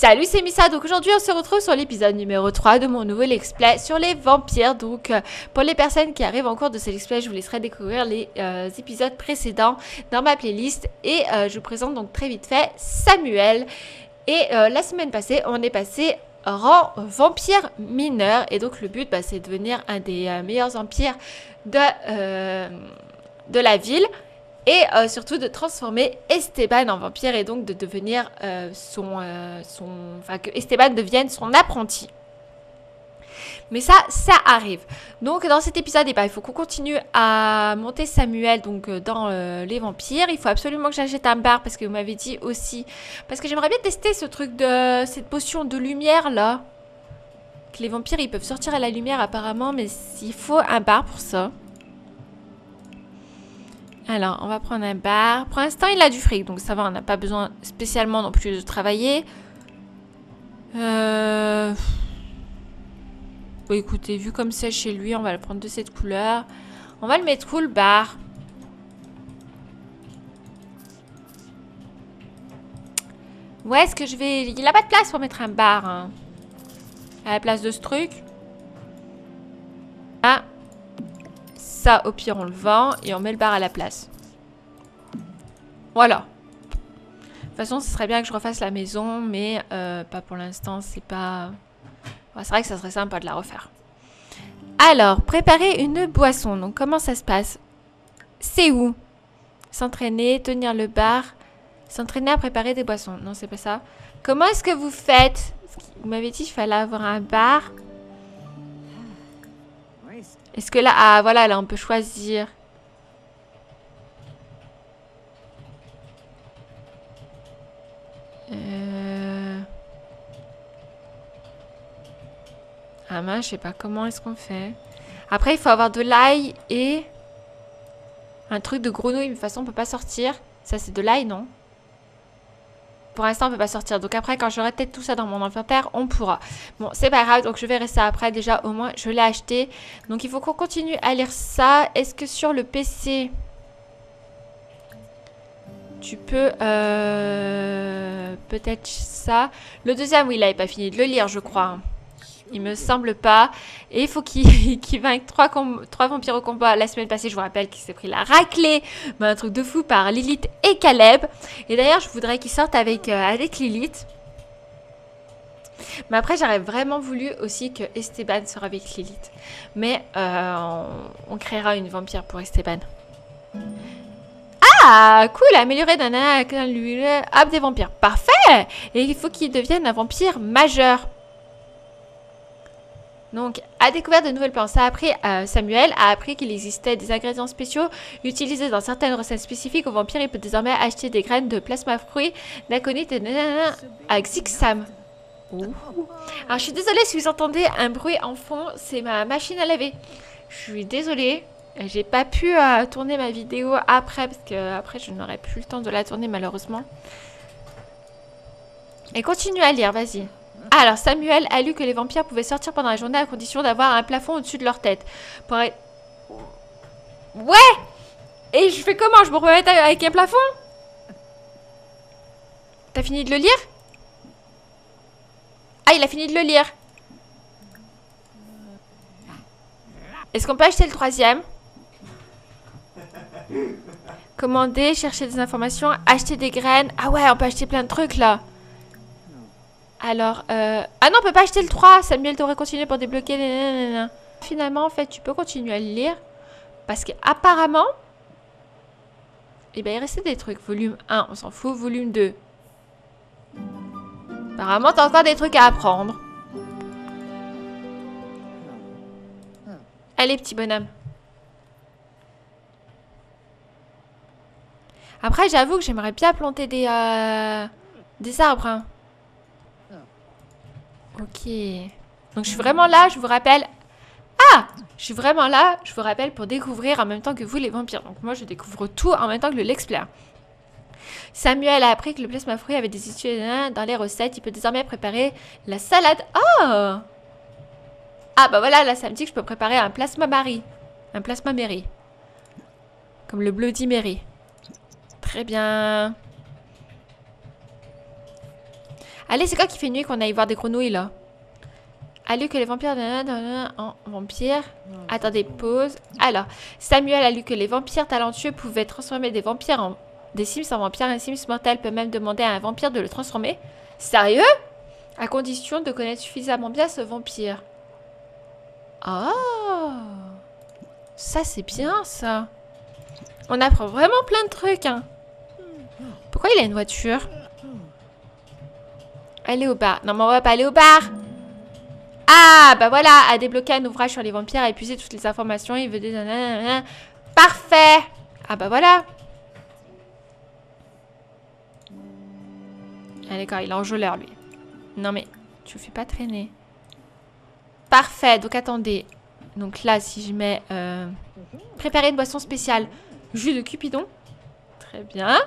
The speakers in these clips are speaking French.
Salut, c'est Missa. Donc aujourd'hui, on se retrouve sur l'épisode numéro 3 de mon nouveau Let's Play sur les vampires. Donc euh, pour les personnes qui arrivent en cours de ce Let's Play, je vous laisserai découvrir les euh, épisodes précédents dans ma playlist. Et euh, je vous présente donc très vite fait Samuel. Et la semaine passée, on est passé rang vampire mineur. Et donc le but, bah, c'est de devenir un des meilleurs vampires de la ville et euh, surtout de transformer Esteban en vampire et donc de devenir euh, son, euh, son... Enfin, que Esteban devienne son apprenti. Mais ça, ça arrive. Donc dans cet épisode, eh ben, il faut qu'on continue à monter Samuel donc dans les vampires. Il faut absolument que j'achète un bar parce que vous m'avez dit aussi. Parce que j'aimerais bien tester ce truc de cette potion de lumière là. Que les vampires ils peuvent sortir à la lumière apparemment, mais il faut un bar pour ça. Alors, on va prendre un bar. Pour l'instant, il a du fric, donc ça va, on n'a pas besoin spécialement non plus de travailler. Euh... Écoutez, vu comme c'est chez lui, on va le prendre de cette couleur. On va le mettre le bar? Où est-ce que je vais... Il n'a pas de place pour mettre un bar. Hein. À la place de ce truc. Au pire, on le vend et on met le bar à la place. Voilà. De toute façon, ce serait bien que je refasse la maison, mais euh, pas pour l'instant, c'est pas... c'est vrai que ça serait sympa de la refaire. Alors, préparer une boisson. Donc, comment ça se passe? C'est où? S'entraîner, tenir le bar, s'entraîner à préparer des boissons. Non, c'est pas ça. Comment est-ce que vous faites? Vous m'avez dit qu'il fallait avoir un bar. Est-ce que là... Ah, voilà, là, on peut choisir. Euh... Ah mince, je sais pas comment est-ce qu'on fait. Après, il faut avoir de l'ail et... Un truc de grenouille, de toute façon, on peut pas sortir. Ça, c'est de l'ail, non? Pour l'instant, on peut pas sortir. Donc après, quand j'aurai peut-être tout ça dans mon inventaire, on pourra. Bon, c'est pas grave. Donc je verrai ça après. Déjà, au moins, je l'ai acheté. Donc il faut qu'on continue à lire ça. Est-ce que sur le PC... Tu peux... Euh, peut-être ça? Le deuxième, oui, il n'avait pas fini de le lire, je crois. Il me semble pas. Et il faut qu'il qu vainque trois, vampires au combat. La semaine passée, je vous rappelle qu'il s'est pris la raclée. Mais un truc de fou par Lilith et Caleb. Et d'ailleurs, je voudrais qu'il sorte avec, euh, avec Lilith. Mais après, j'aurais vraiment voulu aussi que Esteban soit avec Lilith. Mais euh, on, créera une vampire pour Esteban. Ah, cool, améliorer d'un hop des vampires. Parfait Et il faut qu'il devienne un vampire majeur. Donc, a découvert de nouvelles plantes. Ça a appris, euh, Samuel a appris qu'il existait des ingrédients spéciaux utilisés dans certaines recettes spécifiques aux vampires. Il peut désormais acheter des graines de plasma fruit, d'aconite et nanana avec Zixam. Alors, je suis désolée si vous entendez un bruit en fond. C'est ma machine à laver. Je suis désolée. J'ai pas pu euh, tourner ma vidéo après parce que après je n'aurais plus le temps de la tourner malheureusement. Et continue à lire, vas-y. Alors, Samuel a lu que les vampires pouvaient sortir pendant la journée à condition d'avoir un plafond au-dessus de leur tête. Ouais Et je fais comment Je me remets avec un plafond T'as fini de le lire Ah, il a fini de le lire. Est-ce qu'on peut acheter le troisième? Commander, chercher des informations, acheter des graines. Ah ouais, on peut acheter plein de trucs là. Alors, euh... ah non, on peut pas acheter le 3. Samuel devrait continuer pour débloquer. Finalement, en fait, tu peux continuer à le lire. Parce qu'apparemment... Eh ben, il restait des trucs. Volume 1, on s'en fout. Volume 2. Apparemment, t'as encore des trucs à apprendre. Allez, petit bonhomme. Après, j'avoue que j'aimerais bien planter des, euh, des arbres. Hein. Ok. Donc je suis vraiment là, je vous rappelle... Ah Je suis vraiment là, je vous rappelle, pour découvrir en même temps que vous les vampires. Donc moi je découvre tout en même temps que le Samuel a appris que le plasma fruit avait des issues dans les recettes. Il peut désormais préparer la salade. Oh Ah bah voilà, là ça me dit que je peux préparer un plasma Marie. Un plasma Mary. Comme le Bloody Mary. Très bien. Allez, c'est quoi qui fait nuit qu'on aille voir des grenouilles, là? A lu que les vampires... En vampires... Attendez, pause. Alors, Samuel a lu que les vampires talentueux pouvaient transformer des vampires en... Des Sims en vampires. Un Sims mortel peut même demander à un vampire de le transformer. Sérieux? À condition de connaître suffisamment bien ce vampire. Oh Ça, c'est bien, ça. On apprend vraiment plein de trucs, hein. Pourquoi il a une voiture? Aller au bar. Non, mais on va pas aller au bar ah, bah voilà, a débloqué un ouvrage sur les vampires, a épuisé toutes les informations, il veut des... Parfait Ah bah voilà Ah d'accord, il est enjôleur, lui. Non mais, tu fais pas traîner. Parfait, donc attendez. Donc là, si je mets... Euh, préparer une boisson spéciale. Jus de Cupidon. Très bien.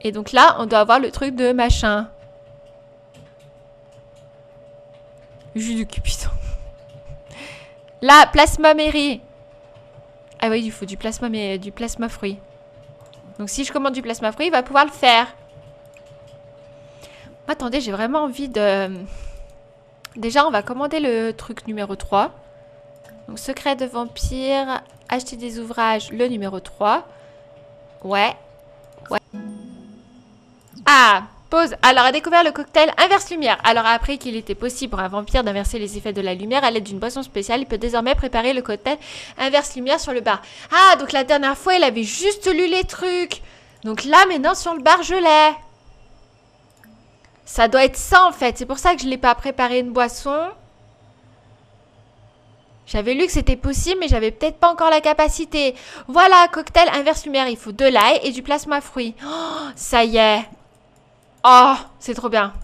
Et donc là, on doit avoir le truc de machin. Jus de Cupidon. Là, plasma mairie. Ah oui, il faut du plasma, mais du plasma fruit. Donc si je commande du plasma fruit, il va pouvoir le faire. Attendez, j'ai vraiment envie de... Déjà, on va commander le truc numéro 3. Donc, secret de vampire, acheter des ouvrages, le numéro 3. Ouais. Ouais. Ah alors, a découvert le cocktail inverse lumière. Alors, a appris qu'il était possible pour un vampire d'inverser les effets de la lumière à l'aide d'une boisson spéciale. Il peut désormais préparer le cocktail inverse lumière sur le bar. Ah, donc la dernière fois, il avait juste lu les trucs. Donc là, maintenant, sur le bar, je l'ai. Ça doit être ça, en fait. C'est pour ça que je l'ai pas préparé une boisson. J'avais lu que c'était possible, mais j'avais peut-être pas encore la capacité. Voilà, cocktail inverse lumière. Il faut de l'ail et du plasma fruit. Oh, ça y est. Oh, c'est trop bien.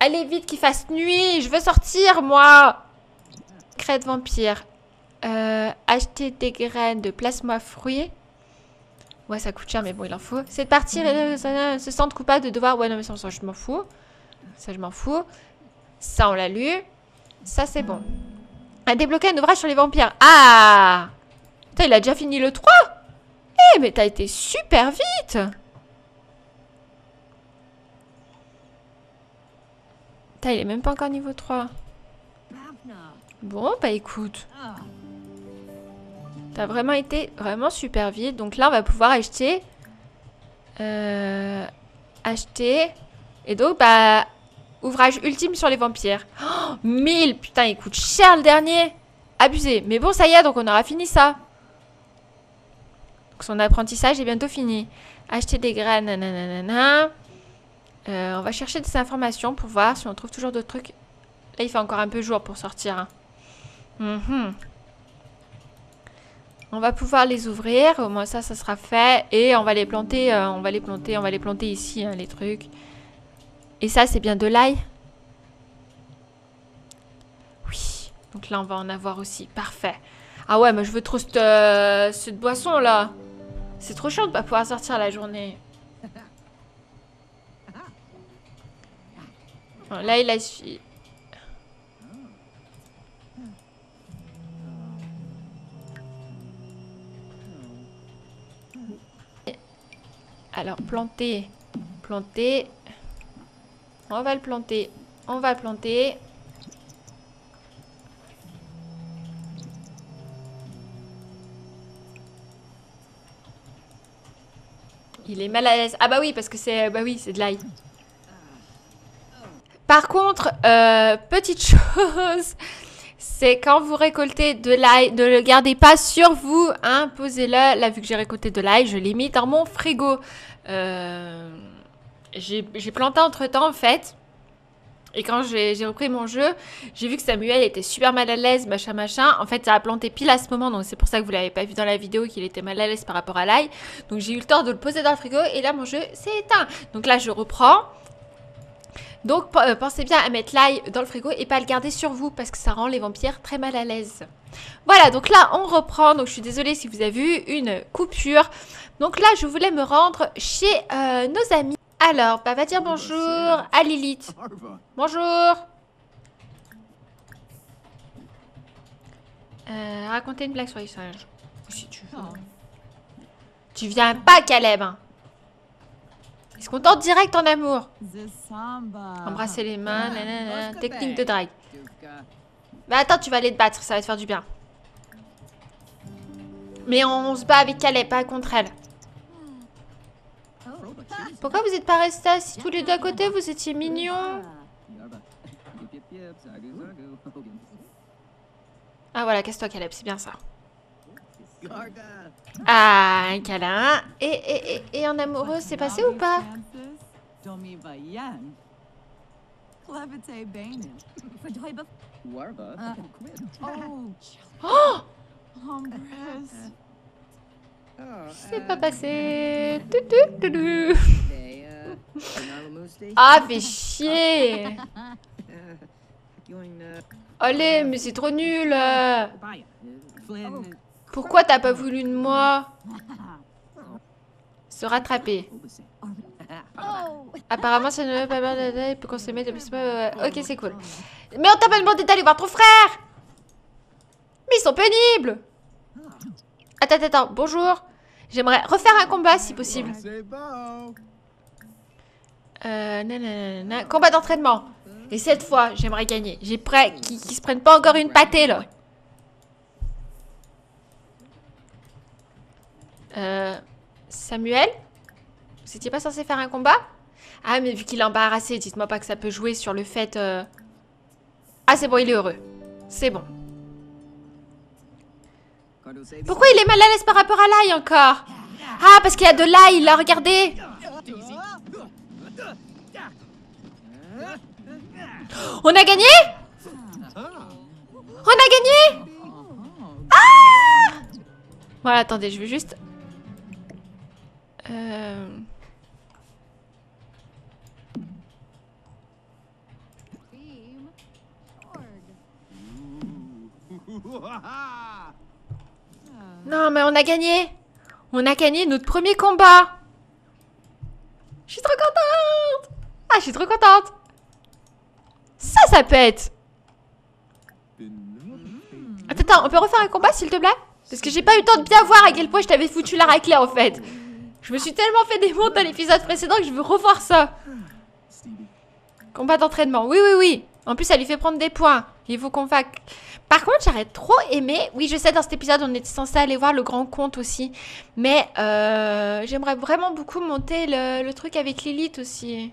Allez vite qu'il fasse nuit. Je veux sortir, moi. Crête vampire. Euh, acheter des graines de plasma fruits. Ouais, ça coûte cher, mais bon, il en faut. C'est de partir et se sentir coupable de devoir... Ouais, non, mais ça, ça je m'en fous. Ça, je m'en fous. Ça, on l'a lu. Ça, c'est bon. A débloqué un ouvrage sur les vampires. Ah Putain, il a déjà fini le 3 Eh, mais t'as été super vite Il est même pas encore niveau 3. Bon, bah écoute. T'as vraiment été vraiment super vite. Donc là, on va pouvoir acheter. Euh, acheter. Et donc, bah... Ouvrage ultime sur les vampires. Oh, 1000 Putain, il coûte cher le dernier. Abusé. Mais bon, ça y est, donc on aura fini ça. Son apprentissage est bientôt fini. Acheter des graines, nanana. Euh, on va chercher des informations pour voir si on trouve toujours d'autres trucs. Là, il fait encore un peu jour pour sortir. Hein. Mhm. On va pouvoir les ouvrir. Au moins ça, ça sera fait. Et on va les planter. Euh, on va les planter. On va les planter ici, hein, les trucs. Et ça, c'est bien de l'ail Oui. Donc là, on va en avoir aussi. Parfait. Ah ouais, mais je veux trop cette, euh, cette boisson là. C'est trop chaud de pas pouvoir sortir la journée. Là, il a su... Alors, planter, planter. On va le planter. On va planter. Il est mal à l'aise. Ah bah oui, parce que c'est bah oui, c'est de l'ail. Par contre, euh, petite chose, c'est quand vous récoltez de l'ail, ne le gardez pas sur vous, hein, posez-le. Là, vu que j'ai récolté de l'ail, je l'ai mis dans mon frigo. Euh, j'ai planté entre-temps, en fait. Et quand j'ai repris mon jeu, j'ai vu que Samuel était super mal à l'aise, machin, machin. En fait, ça a planté pile à ce moment, donc c'est pour ça que vous l'avez pas vu dans la vidéo qu'il était mal à l'aise par rapport à l'ail. Donc j'ai eu le temps de le poser dans le frigo et là, mon jeu s'est éteint. Donc là, je reprends. Donc euh, pensez bien à mettre l'ail dans le frigo et pas à le garder sur vous parce que ça rend les vampires très mal à l'aise. Voilà, donc là on reprend. Donc je suis désolée si vous avez vu une coupure. Donc là je voulais me rendre chez euh, nos amis. Alors, bah va dire bonjour à Lilith. Bonjour. Euh, raconter une blague sur les singes. Si tu veux. Tu viens pas, Caleb. Est-ce qu'on tente direct en amour. Embrasser les mains, nanana, Oscar technique de drague. Bah attends, tu vas aller te battre, ça va te faire du bien. Mais on se bat avec Calais, pas contre elle. Pourquoi vous êtes pas restés assis tous les deux à côté Vous étiez mignons. Ah voilà, casse-toi Caleb, c'est bien ça. Ah, un câlin. Et, et, et, en amoureux, c'est passé ou pas? C'est pas passé. Ah, fais chier Allez, mais c'est trop nul euh. Pourquoi t'as pas voulu de moi Se rattraper. Apparemment, ça ne veut pas il peut consommer de plus. ouais. Ok, c'est cool. Mais on t'a pas demandé d'aller voir ton frère Mais ils sont pénibles Attends, attends, attends, bonjour. J'aimerais refaire un combat si possible. Euh, nanana, combat d'entraînement. Et cette fois, j'aimerais gagner. J'ai prêt qu'ils se prennent pas encore une pâtée là. Euh, Samuel Vous étiez pas censé faire un combat? Ah, mais vu qu'il est embarrassé, dites-moi pas que ça peut jouer sur le fait. euh, Ah, c'est bon, il est heureux. C'est bon. Pourquoi il est mal à l'aise par rapport à l'ail encore? Ah, parce qu'il a de l'ail, là, regardez On a gagné On a gagné Ah Voilà, attendez, je vais juste... Euh... Non, mais on a gagné. On a gagné notre premier combat. Je suis trop contente. Ah, je suis trop contente. Ça, ça pète Attends, attends, on peut refaire un combat, s'il te plaît? Parce que j'ai pas eu le temps de bien voir à quel point je t'avais foutu la raclée, en fait. Je me suis tellement fait des montes dans l'épisode précédent que je veux revoir ça. Combat d'entraînement, oui, oui, oui. En plus, ça lui fait prendre des points. Il faut qu'on fasse... Par contre, j'aurais trop aimé... Oui, je sais, dans cet épisode, on était censé aller voir le grand compte aussi. Mais euh, j'aimerais vraiment beaucoup monter le, le truc avec Lilith aussi.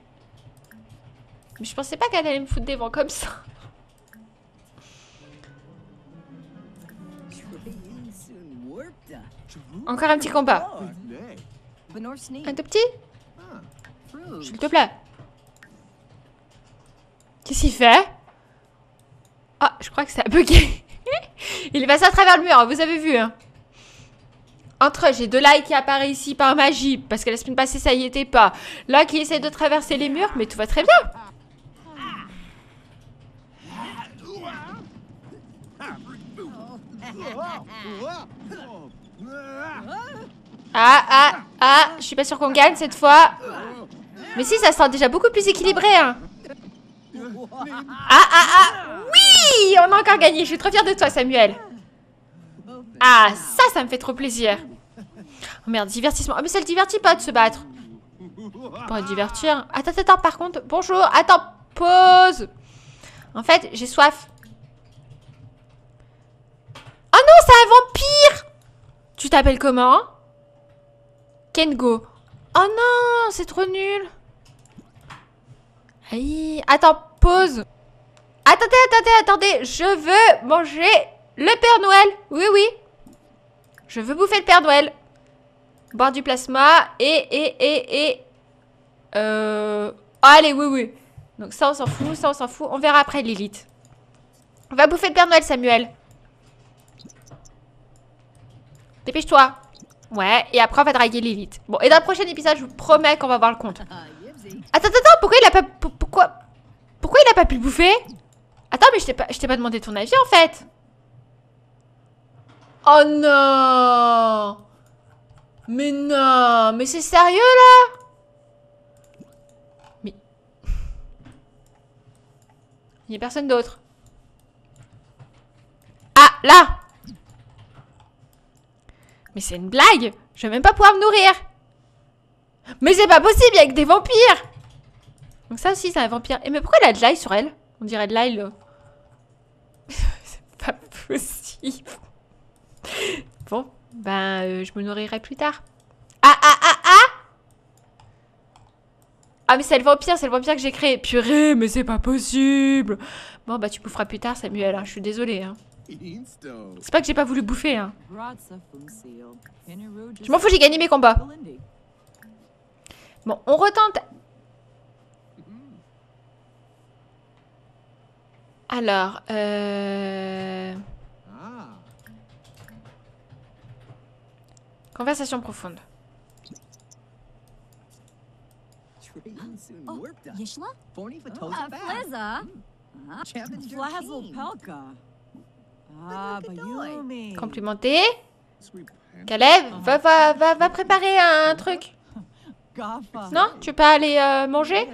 Mais je pensais pas qu'elle allait me foutre des vents comme ça. Encore un petit combat. Un tout petit. S'il te plaît. Qu'est-ce qu'il fait Ah, je crois que ça a bugué. Il est passé à travers le mur, vous avez vu. Hein. Entre eux, j'ai deux likes qui apparaissent ici par magie, parce que la semaine passée, ça y était pas. Là, qui essaie de traverser les murs, mais tout va très bien. Ah, ah, ah, je suis pas sûre qu'on gagne cette fois. Mais si, ça sera déjà beaucoup plus équilibré. Hein. Ah, ah, ah, oui, on a encore gagné. Je suis trop fière de toi, Samuel. Ah, ça, ça me fait trop plaisir. Oh merde, divertissement. Ah, mais ça le divertit pas de se battre. Pour divertir. Attends, attends, par contre, bonjour. Attends, pause. En fait, j'ai soif. Oh non, c'est un vampire Tu t'appelles comment? Oh non, c'est trop nul. Aïe. Attends, pause. Attendez, attendez, attendez. Je veux manger le Père Noël. Oui, oui. Je veux bouffer le Père Noël. Boire du plasma et, et, et, et... Euh... Allez, oui, oui. Donc ça, on s'en fout, ça, on s'en fout. On verra après, Lilith. On va bouffer le Père Noël, Samuel. Dépêche-toi. Ouais, et après, on va draguer Lilith. Bon, et dans le prochain épisode, je vous promets qu'on va voir le compte. Ah. Attends, attends, attends, pourquoi il a pas... pour- Pourquoi... Pourquoi il a pas pu le bouffer? Attends, mais je t'ai pas, je t'ai pas demandé ton avis, en fait. Oh non Mais non Mais c'est sérieux, là? Mais... Il n'y a personne d'autre. Ah, là Mais c'est une blague Je vais même pas pouvoir me nourrir Mais c'est pas possible, il y a que des vampires Donc ça aussi, c'est un vampire. Et mais pourquoi elle a de l'ail sur elle? On dirait de l'ail, là. c'est pas possible. Bon, ben, euh, je me nourrirai plus tard. Ah, ah, ah, ah Ah, mais c'est le vampire, c'est le vampire que j'ai créé. Purée, mais c'est pas possible Bon, bah tu boufferas plus tard, Samuel, hein, je suis désolée. Hein. C'est pas que j'ai pas voulu bouffer, hein. Je m'en fous, j'ai gagné mes combats. Bon, on retente. Alors, euh... Conversation profonde. Oh, Flizza? Flazzle Pelka. Ah, Bayumi. Complimenter. Caleb, va, va, va, va préparer un truc. Non Tu peux aller euh, manger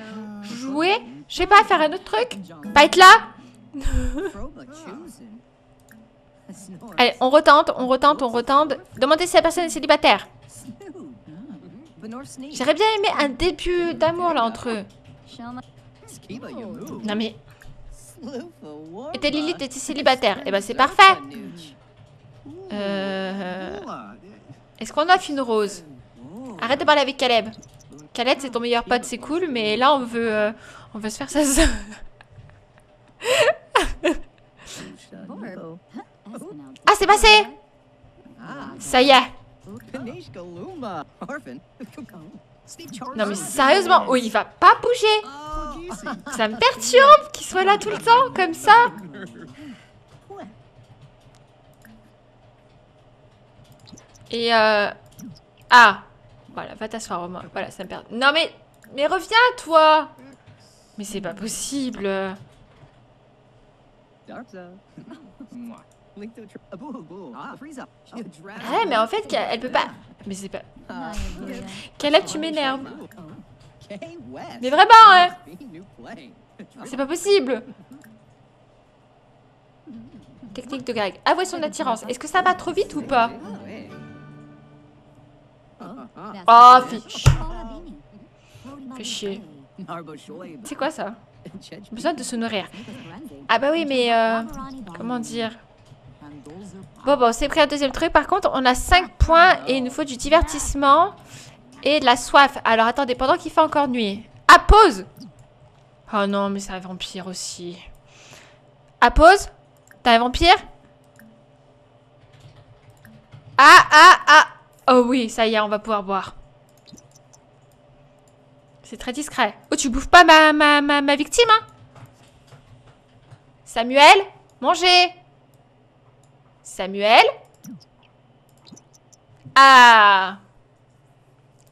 Jouer Je sais pas, faire un autre truc? Pas être là Allez, on retente, on retente, on retente. Demandez si la personne est célibataire. J'aurais bien aimé un début d'amour là entre eux. Non mais, était Lilith était célibataire. Eh ben c'est parfait. Euh, Est-ce qu'on offre une rose Arrête de parler avec Caleb. Caleb c'est ton meilleur pote, c'est cool, mais là on veut, euh, on veut se faire ça. seul. Ah c'est passé Ça y est. Non mais sérieusement, il va pas bouger. Ça me perturbe qu'il soit là tout le temps comme ça. Et euh... Ah Voilà, va t'asseoir Romain. Voilà, ça me perd. Non mais... Mais reviens toi Mais c'est pas possible. Ah mais en fait, qu'elle- elle peut pas... Mais c'est pas... Caleb, tu m'énerves. Mais vraiment, hein C'est pas possible. Technique de gag. Avouer son attirance. Est-ce que ça va trop vite ou pas? Oh, fais, fais chier. C'est quoi ça? Besoin de se nourrir. Ah bah oui, mais... euh, comment dire? Bon, bon, c'est pris un deuxième truc. Par contre, on a 5 points et il nous faut du divertissement et de la soif. Alors, attendez, pendant qu'il fait encore nuit. À pause Oh non, mais c'est un vampire aussi. À pause? T'as un vampire? Ah, ah, ah Oh oui, ça y est, on va pouvoir boire. C'est très discret. Oh, tu bouffes pas ma, ma, ma, ma victime, hein? Samuel Mangez Samuel Ah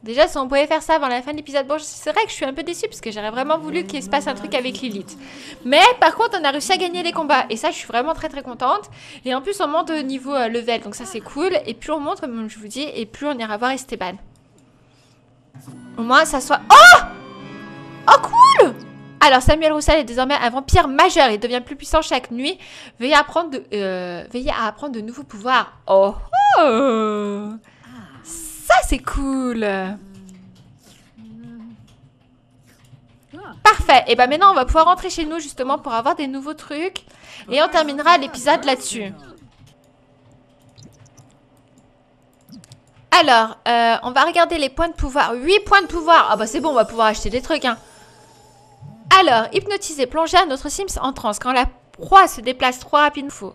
Déjà, si on pouvait faire ça avant la fin de l'épisode, bon, c'est vrai que je suis un peu déçue parce que j'aurais vraiment voulu qu'il se passe un truc avec Lilith. Mais par contre, on a réussi à gagner les combats et ça, je suis vraiment très très contente. Et en plus, on monte au niveau euh, level, donc ça c'est cool. Et plus on monte, comme je vous dis, et plus on ira voir Esteban. Au moins, ça soit... Oh Oh, cool alors, Samuel Roussel est désormais un vampire majeur. Il devient plus puissant chaque nuit. Veuillez, apprendre de, euh, veuillez à apprendre de nouveaux pouvoirs. Oh, oh Ça, c'est cool Parfait. Et ben maintenant, on va pouvoir rentrer chez nous justement pour avoir des nouveaux trucs. Et on terminera l'épisode là-dessus. Alors, euh, on va regarder les points de pouvoir. 8 points de pouvoir. Ah bah c'est bon, on va pouvoir acheter des trucs. Hein. Alors, hypnotiser, plonger à notre Sims en transe. Quand la proie se déplace trop rapidement.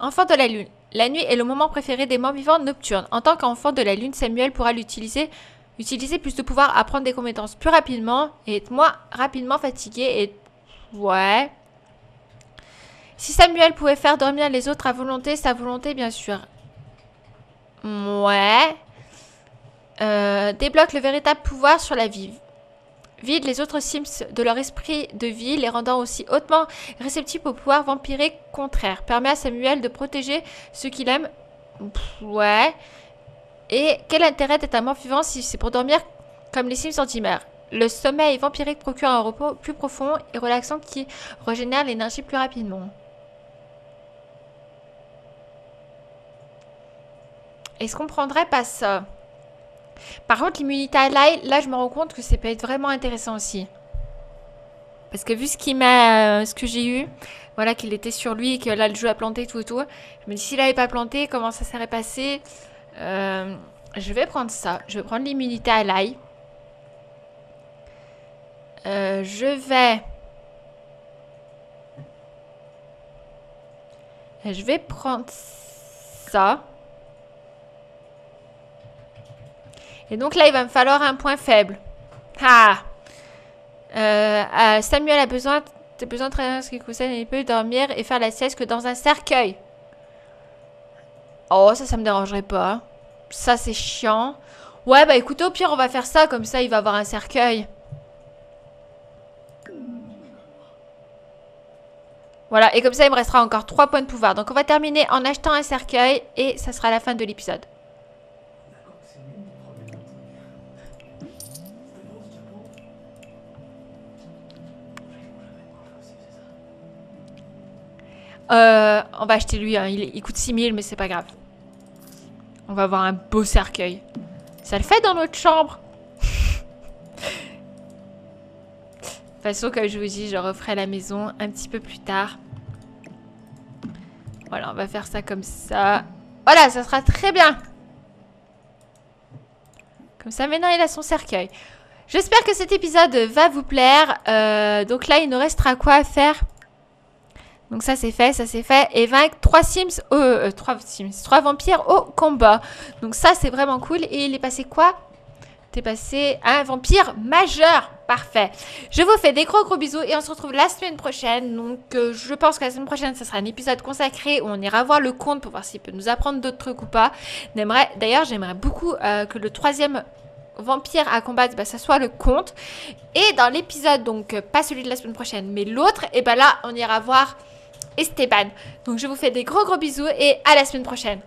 Enfant de la lune. La nuit est le moment préféré des morts vivants nocturnes. En tant qu'enfant de la lune, Samuel pourra l'utiliser, utiliser plus de pouvoir, apprendre des compétences plus rapidement et être moins rapidement fatigué et... Ouais. Si Samuel pouvait faire dormir les autres à volonté, sa volonté bien sûr. Ouais. Euh, débloque le véritable pouvoir sur la vie. Vide les autres Sims de leur esprit de vie, les rendant aussi hautement réceptifs au pouvoir vampirique contraire. Permet à Samuel de protéger ceux qu'il aime. Ouais. Et quel intérêt d'être un mort vivant si c'est pour dormir comme les Sims anti-mères Le sommeil vampirique procure un repos plus profond et relaxant qui régénère l'énergie plus rapidement. Est-ce qu'on prendrait pas ça? Par contre, l'immunité à l'ail, là, je me rends compte que ça peut être vraiment intéressant aussi. Parce que vu ce qu'il m'a, euh, ce que j'ai eu, voilà, qu'il était sur lui et que là, le jeu a planté tout et tout, je me dis, s'il n'avait pas planté, comment ça serait passé Euh, Je vais prendre ça. Je vais prendre l'immunité à l'ail. Euh, je vais... Je vais prendre ça. Et donc là, il va me falloir un point faible. Ah euh, euh, Samuel a besoin, t'as besoin de travailler ce qui concerne, il peut dormir et faire la sieste que dans un cercueil. Oh, ça, ça me dérangerait pas. Ça, c'est chiant. Ouais, bah écoute, au pire, on va faire ça, comme ça, il va avoir un cercueil. Voilà, et comme ça, il me restera encore 3 points de pouvoir. Donc, on va terminer en achetant un cercueil et ça sera la fin de l'épisode. Euh, on va acheter lui, hein. il, il coûte 6000, mais c'est pas grave. On va avoir un beau cercueil. Ça le fait dans notre chambre. De toute façon, comme je vous dis, je referai la maison un petit peu plus tard. Voilà, on va faire ça comme ça. Voilà, ça sera très bien. Comme ça, maintenant, il a son cercueil. J'espère que cet épisode va vous plaire. Euh, donc là, il nous restera quoi à faire? Donc ça c'est fait, ça c'est fait. Et vaincre 3 Sims, euh, 3 Sims, 3 vampires au combat. Donc ça c'est vraiment cool. Et il est passé quoi? T'es passé un vampire majeur. Parfait. Je vous fais des gros gros bisous et on se retrouve la semaine prochaine. Donc euh, je pense que la semaine prochaine, ce sera un épisode consacré où on ira voir le compte pour voir s'il peut nous apprendre d'autres trucs ou pas. D'ailleurs, j'aimerais beaucoup euh, que le troisième vampire à combattre, bah, ça soit le comte. Et dans l'épisode, donc euh, pas celui de la semaine prochaine, mais l'autre, et ben là, on ira voir Esteban. Donc je vous fais des gros gros bisous et à la semaine prochaine.